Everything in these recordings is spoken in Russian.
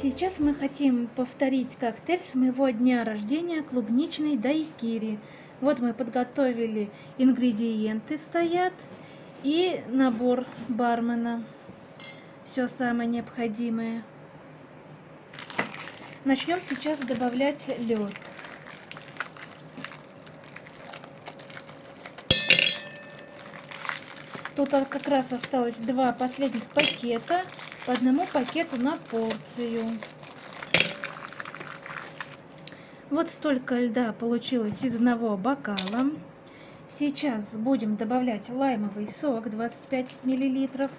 сейчас мы хотим повторить коктейль с моего дня рождения клубничный дайкири. Вот мы подготовили ингредиенты стоят и набор бармена. Все самое необходимое. Начнем сейчас добавлять лед. Тут как раз осталось два последних пакета, по одному пакету на порцию. Вот столько льда получилось из одного бокала. Сейчас будем добавлять лаймовый сок 25 миллилитров.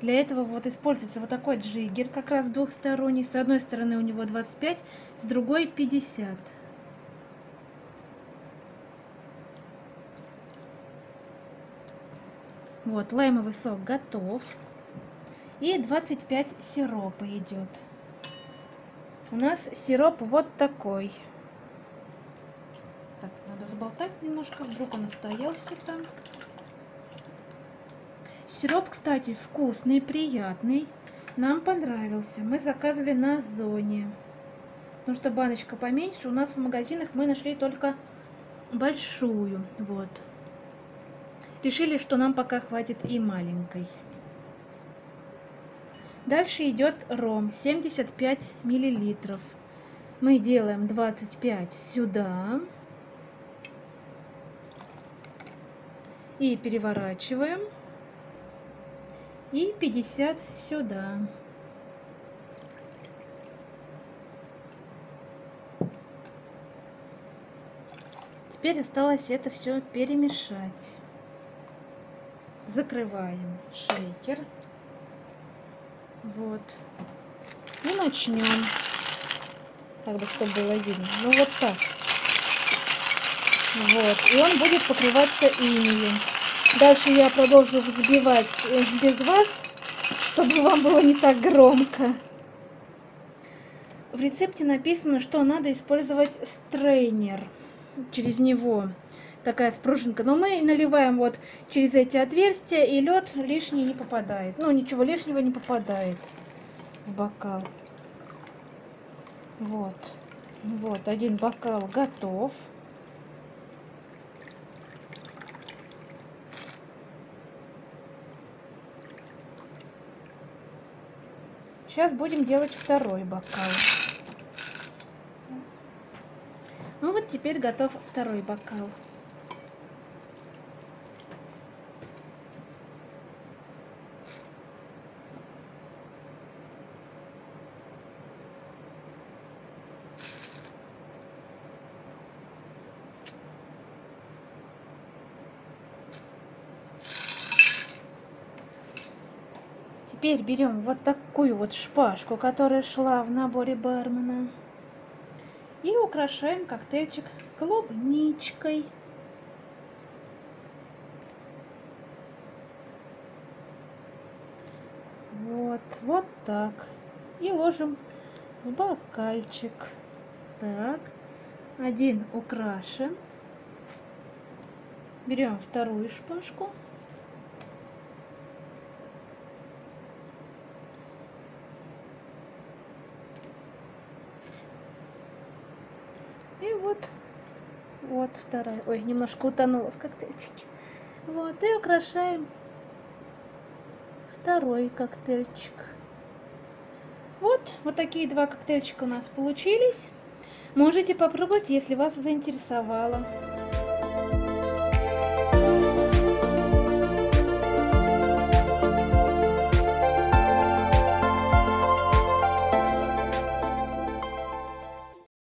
Для этого вот используется вот такой джиггер, как раз двухсторонний. С одной стороны у него 25, с другой 50. Вот, лаймовый сок готов. И 25 сиропа идет. У нас сироп вот такой. Так, надо заболтать немножко, вдруг он остоялся там. Сироп, кстати, вкусный, приятный. Нам понравился. Мы заказывали на зоне. Потому что баночка поменьше. У нас в магазинах мы нашли только большую. Вот. Решили, что нам пока хватит и маленькой. Дальше идет ром 75 миллилитров. Мы делаем 25 сюда. И переворачиваем. И 50 сюда. Теперь осталось это все перемешать закрываем шейкер. Вот. И начнем. Так бы, чтобы было видно. Ну, вот так. Вот. И он будет покрываться инеем. Дальше я продолжу взбивать э, без вас, чтобы вам было не так громко. В рецепте написано, что надо использовать стрейнер через него такая спружинка. Но мы наливаем вот через эти отверстия, и лед лишний не попадает. Ну, ничего лишнего не попадает в бокал. Вот. Вот, один бокал готов. Сейчас будем делать второй бокал. Ну вот теперь готов второй бокал. Теперь берем вот такую вот шпажку, которая шла в наборе бармена. И украшаем коктейльчик клубничкой. Вот, вот так. И ложим в бокальчик. Так, один украшен. Берем вторую шпажку. И вот, вот вторая. Ой, немножко утонула в коктейльчике. Вот, и украшаем второй коктейльчик. Вот, вот такие два коктейльчика у нас получились. Можете попробовать, если вас заинтересовало.